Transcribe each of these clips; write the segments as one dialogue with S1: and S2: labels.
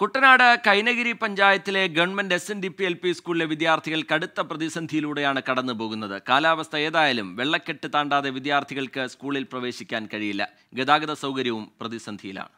S1: കുട്ടനാട് കൈനഗിരി പഞ്ചായത്തിലെ government S N D P L P സ്കൂളിലെ വിദ്യാർത്ഥികൾ കടുത്ത പ്രതിസന്ധിയിലൂടെയാണ് കടന്നു പോകുന്നത്. കാലാവസ്ഥ ഏതായാലും വെള്ളക്കെട്ട് താണ്ടാതെ വിദ്യാർത്ഥികൾക്ക് സ്കൂളിൽ പ്രവേശിക്കാൻ കഴിയില്ല. ഗതാഗത സൗകര്യവും പ്രതിസന്ധിയിലാണ്.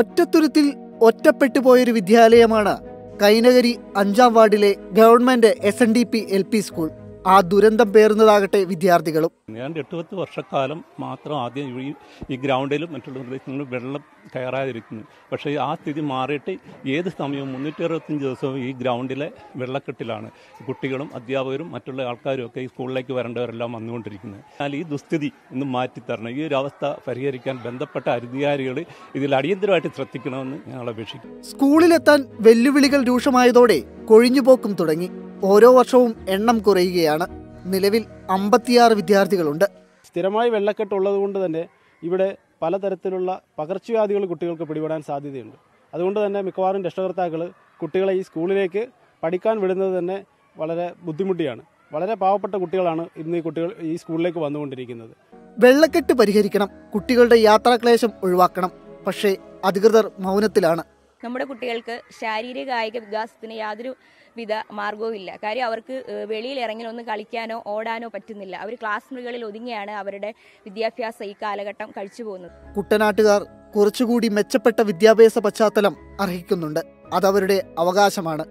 S2: ഒറ്റത്തുരുത്തിൽ ഒറ്റപ്പെട്ടു പോയൊരു വിദ്യാലയമാണ് കൈനഗരി അഞ്ചാം വാർഡിലെ government S N D P L P school ആ ദുരന്തം പേറുന്നതാകട്ടെ വിദ്യാർത്ഥികളും.
S3: ഞാൻ എട്ട് പത്ത് വർഷക്കാലം മാത്രം ആദ്യം ഈ ഈ ഗ്രൗണ്ടിലും മറ്റുള്ള പ്രദേശങ്ങളിലും വെള്ളം കയറാതിരിക്കുന്നു. പക്ഷേ ആ സ്ഥിതി മാറിയിട്ട് ഏത് സമയവും മുന്നൂറ്റി അറുപത്തഞ്ച് ദിവസവും ഈ ഗ്രൗണ്ടിലെ വെള്ളക്കെട്ടിലാണ്. കുട്ടികളും അധ്യാപകരും മറ്റുള്ള ആൾക്കാരും ഒക്കെ ഈ സ്കൂളിലേക്ക് വരേണ്ടവരെല്ലാം വന്നുകൊണ്ടിരിക്കുന്നത് എന്നാൽ ഈ ദുസ്ഥിതി ഒന്ന് മാറ്റിത്തരണം. ഈ ഒരു അവസ്ഥ പരിഹരിക്കാൻ ബന്ധപ്പെട്ട അധികാരികൾ ഇതിൽ അടിയന്തരമായിട്ട് ശ്രദ്ധിക്കണമെന്ന് ഞങ്ങൾ അപേക്ഷിക്കുന്നു.
S2: സ്കൂളിലെത്താൻ വെല്ലുവിളികൾ രൂക്ഷമായതോടെ കൊഴിഞ്ഞുപോക്കും തുടങ്ങി. ഓരോ വർഷവും എണ്ണം കുറയുകയാണ്. നിലവിൽ അമ്പത്തിയാറ് വിദ്യാർത്ഥികളുണ്ട്.
S4: സ്ഥിരമായി വെള്ളക്കെട്ടുള്ളത് കൊണ്ട് തന്നെ ഇവിടെ പലതരത്തിലുള്ള പകർച്ചവ്യാധികൾ കുട്ടികൾക്ക് പിടിപെടാൻ സാധ്യതയുണ്ട്. അതുകൊണ്ട് തന്നെ മിക്കവാറും രക്ഷകർത്താക്കൾ കുട്ടികളെ ഈ സ്കൂളിലേക്ക് പഠിക്കാൻ വിടുന്നത് തന്നെ വളരെ ബുദ്ധിമുട്ടിയാണ്. വളരെ പാവപ്പെട്ട കുട്ടികളാണ് ഇന്ന് ഈ കുട്ടികൾ ഈ സ്കൂളിലേക്ക് വന്നുകൊണ്ടിരിക്കുന്നത്.
S2: വെള്ളക്കെട്ട് പരിഹരിക്കണം കുട്ടികളുടെ യാത്രാക്ലേശം ഒഴിവാക്കണം. പക്ഷേ അധികൃതർ മൗനത്തിലാണ്.
S5: നമ്മുടെ കുട്ടികൾക്ക് ശാരീരിക കായിക വികാസത്തിന് യാതൊരു വിധ മാർഗവും ഇല്ല. കാര്യം അവർക്ക് വെളിയിൽ ഇറങ്ങി ഒന്ന് കളിക്കാനോ ഓടാനോ പറ്റുന്നില്ല. അവർ ക്ലാസ് മുറികളിൽ ഒതുങ്ങിയാണ് അവരുടെ വിദ്യാഭ്യാസ ഈ കാലഘട്ടം കഴിച്ചു പോകുന്നത്.
S2: കുട്ടനാട്ടുകാർ കുറച്ചുകൂടി മെച്ചപ്പെട്ട വിദ്യാഭ്യാസ പശ്ചാത്തലം അർഹിക്കുന്നുണ്ട്. അതവരുടെ അവകാശമാണ്.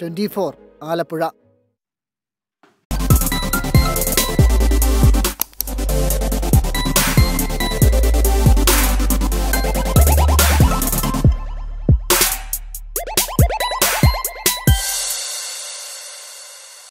S2: ട്വന്റി ആലപ്പുഴ.